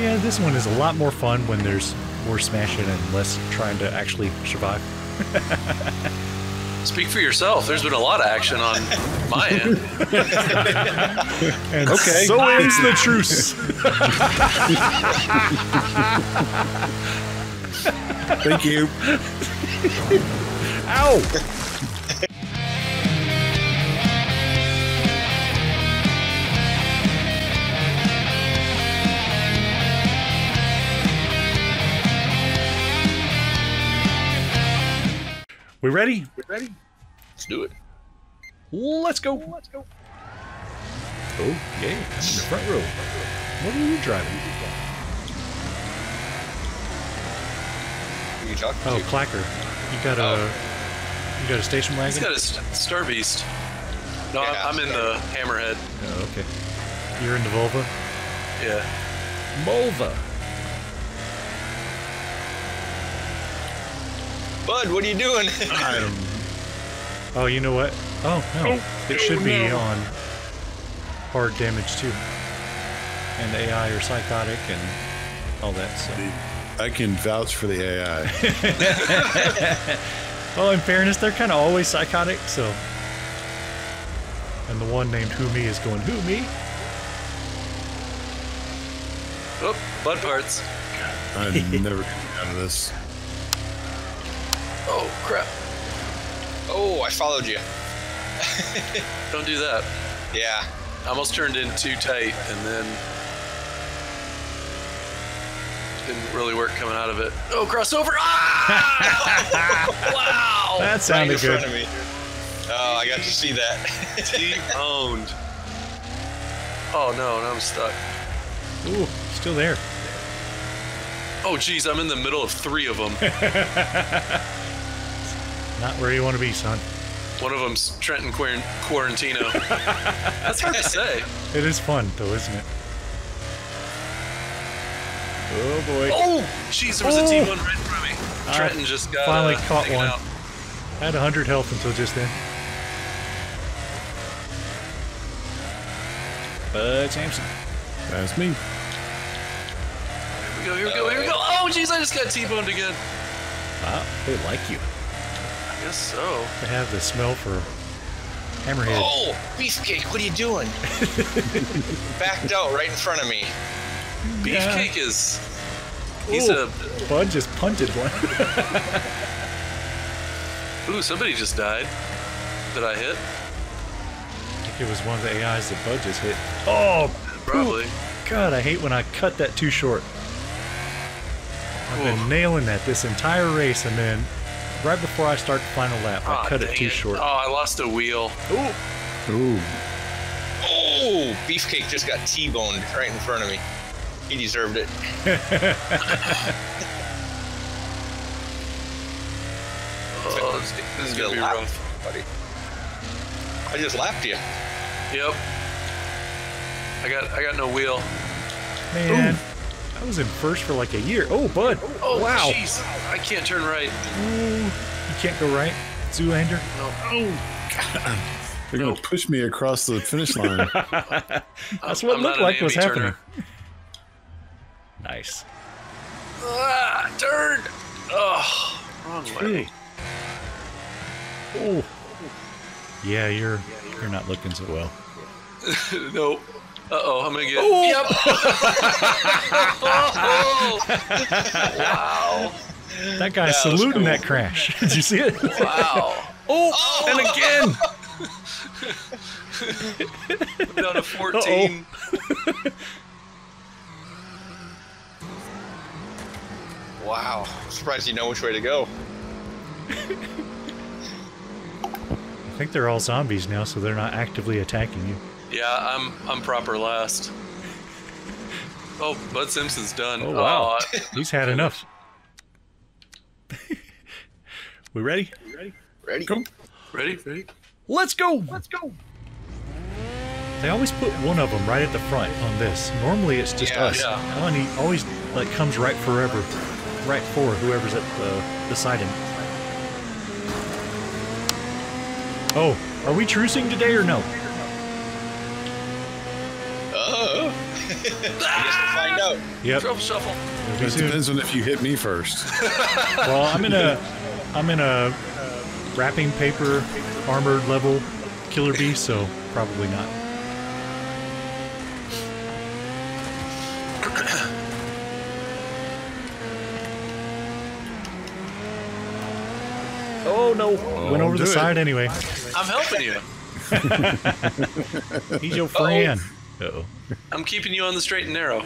Yeah, this one is a lot more fun when there's more smashing and less trying to actually survive. Speak for yourself. There's been a lot of action on my end. And Okay. so ends the truce. Thank you. Ow! We ready? Let's do it. Let's go. Let's go. Oh, yeah. I'm in the front row. What are you driving? Who you talking Oh, to? Slacker. You got a oh. you got a station He's wagon? got a Star Beast. No, Yeah, I'm, I'm in the Hammerhead. Oh, okay. You're in the Volva? Yeah. Volva. Bud, what are you doing? I'm Oh, you know what? Oh, no. Oh, it should be on hard damage too. And AI or psychotic and all that so. I can vouch for the AI. Well, in fairness, they're kind of always psychotic, so. And the one named Who Me is going, Who Me? Oh, butt parts. I'm never getting out of this. Oh, crap. oh, I followed you. Don't do that. Yeah. I almost turned in too tight and then didn't really work coming out of it. Oh, crossover! Ah! wow! That sounded Right in sounded front good. of me. Oh, I got to see that. T-boned. Oh no, now I'm stuck. Ooh, still there. Oh geez, I'm in the middle of three of them. Not where you want to be, son. One of them's Trenton Quaran- Quarantino. That's hard to say. It is fun, though, isn't it? Oh boy. Oh, jeez, there was a Oh. T1 right in front of me. I Trenton just got finally uh, caught one. out. I had 100 health until just then. Bud Simpson. That's me. Here we go, here we go, here we go. Oh, jeez, I just got T-boned again. Wow, they like you. I guess so. They have the smell for hammerhead. oh, beefcake, what are you doing? Backed out right in front of me. Beefcake is. He's Ooh, a. Bud just punted one. Ooh, somebody just died. Did I hit? I think it was one of the AIs that Bud just hit. Oh, Probably. God, I hate when I cut that too short. I've been nailing that this entire race, and then right before I start the final lap, I Ah, cut it dang too short. Oh, I lost a wheel. Ooh. Ooh. Oh, beefcake just got T-boned right in front of me. He deserved it. Oh, this, this is gonna be rough. buddy. I just lapped you. Yep. I got I got no wheel. Man, I was in first for like a year. Oh, Bud. Oh wow. jeez. I can't turn right. Ooh, you can't go right. Zoolander. No. Oh, God. They're going to push me across the finish line. That's what I'm looked like was happening. ambi-turner. Nice. Ah, turn. Oh, wrong way. Oh. Yeah, you're you're not looking so well. nope. Uh oh, I'm gonna get. Oh. Yep. wow. That guy's That saluting cool. that crash. Did you see it? Wow. Oh, and again. I'm down to 14. Wow. Surprised you know which way to go. I think they're all zombies now, so they're not actively attacking you. Yeah, I'm I'm proper last. Oh, Bud Simpson's done. Oh, wow. I- He's had enough. we ready? Ready? Ready? Go. ready? Ready? Let's go. Let's go. They always put one of them right at the front on this. Normally it's just Yeah, us. yeah. Melanie always like comes right forever, right for whoever's at the beside him. Oh, are we trucing today or no? Oh. I guess we'll find out. Yep. Trouble shuffle. It depends on if you hit me first. Well, I'm in a, I'm in a uh, wrapping paper armored level killer bee, so probably not. Oh no! Went over the it. side anyway. I'm helping you. He's your friend. Uh-oh. I'm keeping you on the straight and narrow.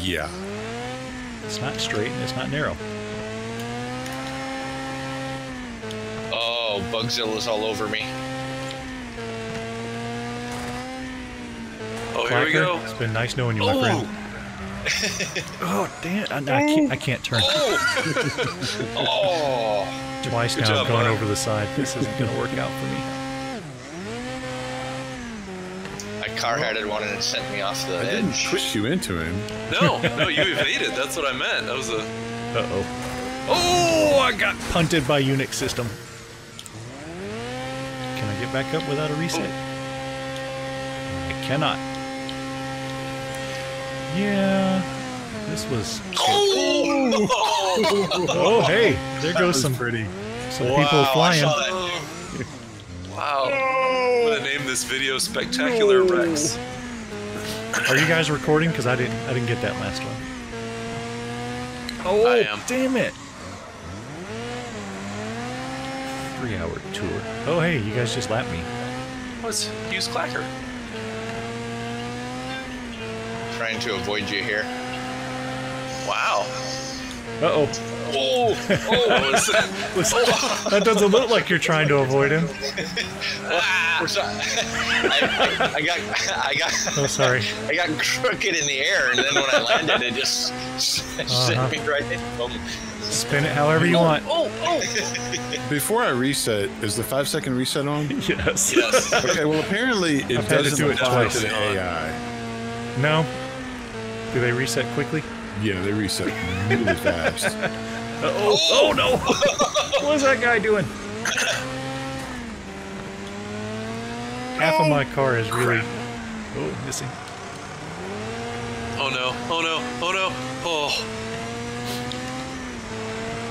Yeah. It's not straight and it's not narrow. Oh, Bugzilla's all over me. Oh, here we Slacker, go. It's been nice knowing you, my Oh, friend. Oh damn! I, I can't. I can't turn. Oh, Twice Good now job, I'm going bud. over the side. This isn't gonna work out for me. I car headed one and it sent me off the I didn't edge. push you into him. no, no, you evaded. That's what I meant. That was a. Uh oh. Oh! I got punted by Unix system. Can I get back up without a reset? I cannot. Yeah. This was. Oh! Oh hey! There goes some pretty. some Wow, people I flying. saw that. This video "Spectacular Rex." Are you guys recording? Because I didn't. I didn't get that last one. Oh I am. damn it! Three-hour tour. Oh hey, you guys just lapped me. Let's use Slacker. Trying to avoid you here. Wow. Uh oh. Oh, That was, That doesn't look like you're trying to avoid him. ah, we're. I, I, I got, I got, Oh, sorry. I got crooked in the air, and then when I landed, it just Uh-huh. sent me right into him. Spin it however you want. oh, oh. Before I reset, is the five second reset on? Yes. Yes. Okay, well apparently it I've doesn't do it apply twice. to the AI. No. Do they reset quickly? Yeah, they reset really fast. Uh-oh. Oh no! what is that guy doing? Half of oh. my car is really. Oh, missing. Oh no. Oh no. Oh no. Oh.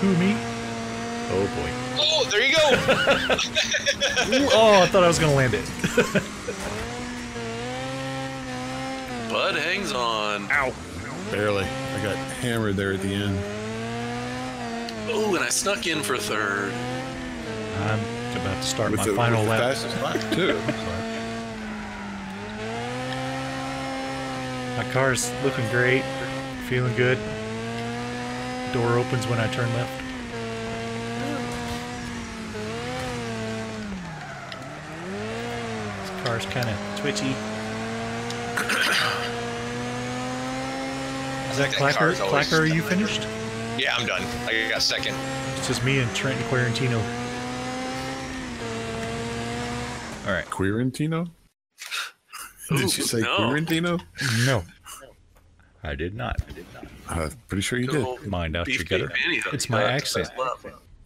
Who me? Oh boy. Oh, there you go. Oh, I thought I was gonna land it. Bud hangs on. Ow. Barely. I got hammered there at the end. Oh, and I snuck in for third. I'm about to start With my the, final with the lap. fastest lap, too. My car's looking great, feeling good. Door opens when I turn left. This car's kind of twitchy. That That Slacker? Slacker, are you finished? Yeah, I'm done. I got second. It's just me and Trent and Quarantino. All right. Quirantino? Ooh, Did you say no. Quirantino? No. I did not. I did not. Uh, pretty sure you Good did. Mind out your beefcake gutter. It's my Yeah, accent.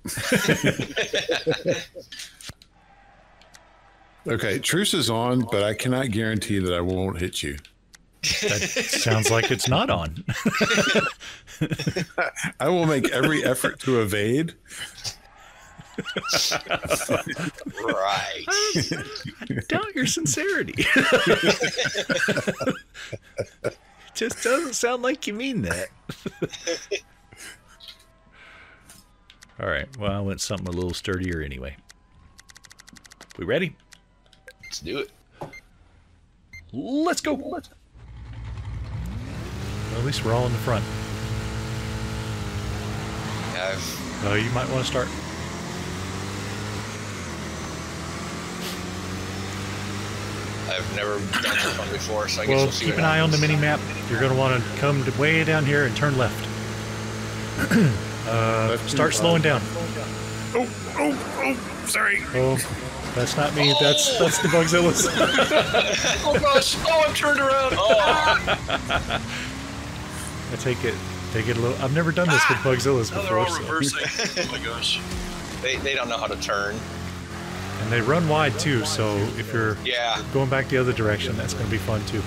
Okay, truce is on, but I cannot guarantee that I won't hit you. That sounds like it's not on. I will make every effort to evade. Right. I doubt your sincerity. Just doesn't sound like you mean that. All right. Well, I went something a little sturdier anyway. We ready? Let's do it. Let's go. Well, at least we're all in the front. I've Oh, you might want to start. I've never done this one before, so I guess Well, we'll see keep what an eye on the happens. mini map. You're going to want to come to way down here and turn left. uh, Left start slowing down. Oh, oh, oh, sorry. Oh, that's not me. That's that's the Bugzillas. Oh gosh! Oh, I'm turned around. Oh, I take it, take it a little. I've never done this with ah, Bugzillas Now they're all before, so. reversing. oh my gosh. they, they don't know how to turn. and they run wide too. So if you're Yeah. going back the other direction, that's going to be fun too.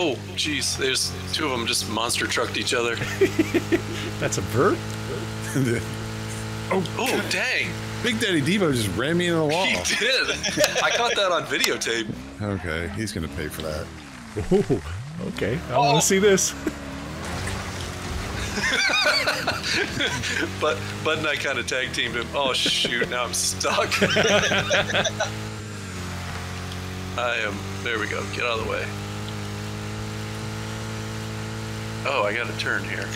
Oh, jeez. There's two of them just monster trucked each other. That's a vert? Oh, dang. Big Daddy Devo just ran me into the wall. He did. I caught that on videotape. Okay, he's gonna pay for that. Ooh, okay. I want to see this. But Bud and I kind of tag teamed him. Oh shoot! Now I'm stuck. I am. There we go. Get out of the way. Oh, I got a turn here.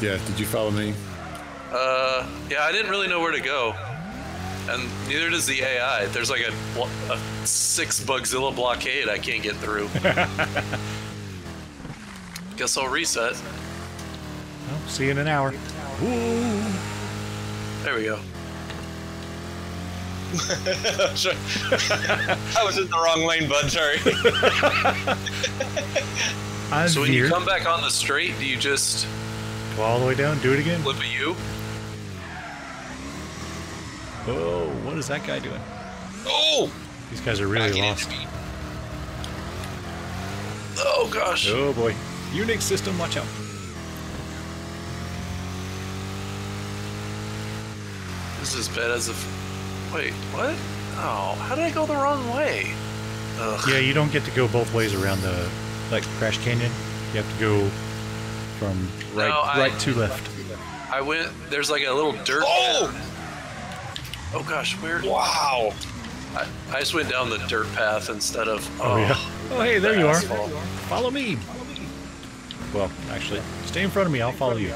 Yeah, did you follow me? Uh, yeah, I didn't really know where to go, and neither does the AI. There's like a, a six Bugzilla blockade I can't get through. Guess I'll reset. Well, see you in an hour. There we go. I was in the wrong lane, bud. Sorry. So when you come back on the straight, do you just Go all the way down. Do it again. flip a U? Oh, what is that guy doing? Oh, These guys are really lost. Oh gosh. Oh boy. Unix system, watch out. This is as bad as if. Wait, what? Oh, how did I go the wrong way? Ugh. Yeah, you don't get to go both ways around the like Crash Canyon. You have to go from right No, I- right to left. I went. There's like a little dirt. Oh, path. Oh gosh, where? wow. I, I just went down the dirt path instead of. Oh, yeah. Oh hey, there you are. asphalt. Follow me. Well, actually, stay in front of me. I'll follow you.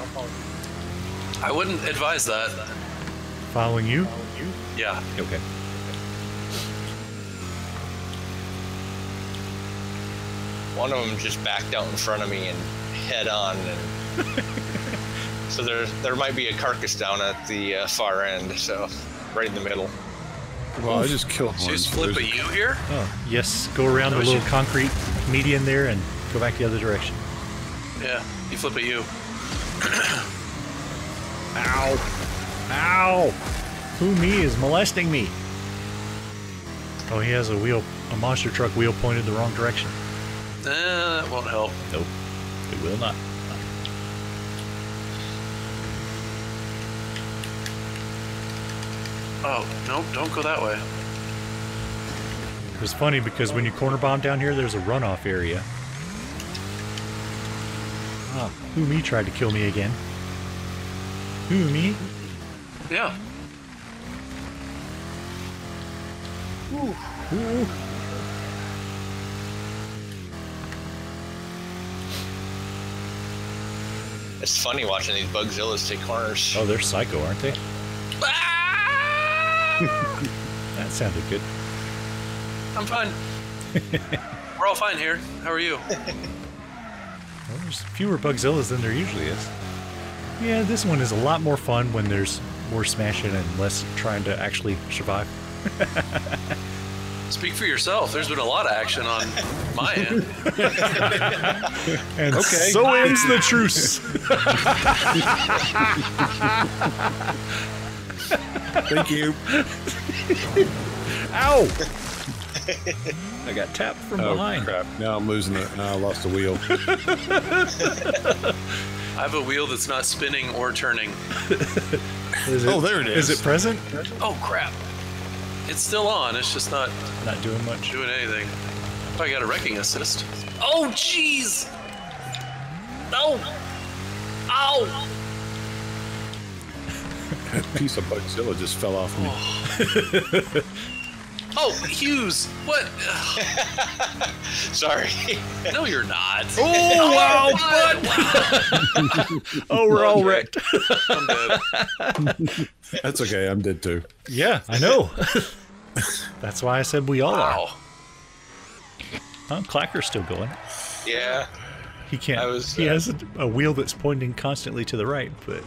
I wouldn't advise that. Following you? Yeah. Okay. One of them just backed out in front of me and head on, and so there there might be a carcass down at the uh, far end. So right in the middle. Well, I just killed one. you just flip a There's- U here? Oh, yes. Go around the Oh, little shit. concrete median there and go back the other direction. Yeah. You flip a U. Ow! Ow! Who me is molesting me? Oh, he has a wheel, a monster truck wheel pointed the wrong direction. Eh, that won't help. Nope, it will not. Oh, nope, don't go that way. It was funny because when you corner bomb down here, there's a runoff area. Ah, who me tried to kill me again? Who me? Yeah. Ooh. It's funny watching these Bugzillas take corners. Oh, they're psycho, aren't they? That sounded good. I'm fine. We're all fine here. How are you? Well, there's fewer Bugzillas than there usually is. Yeah, this one is a lot more fun when there's more smashing and less trying to actually survive. Speak for yourself. There's been a lot of action on my end. And so ends the truce. Thank you. Ow! I got tapped from Oh behind. crap! Now I'm losing it. Now I lost the wheel. I have a wheel that's not spinning or turning. Is Oh, there it Is is. it present? Oh crap! It's still on. It's just not Not doing much. doing anything. Oh, I got a wrecking assist. Oh jeez! No! Ow! That piece of Bugzilla just fell off me. Oh, Hughes! What? Sorry. No, you're not. Oh, wow, What? Oh, we're all wrecked. I'm dead. That's okay. I'm dead too. yeah, I know. That's why I said we all are. Wow. Oh, Slacker's still going. yeah. He can't. I was, he uh, has a, a wheel that's pointing constantly to the right, but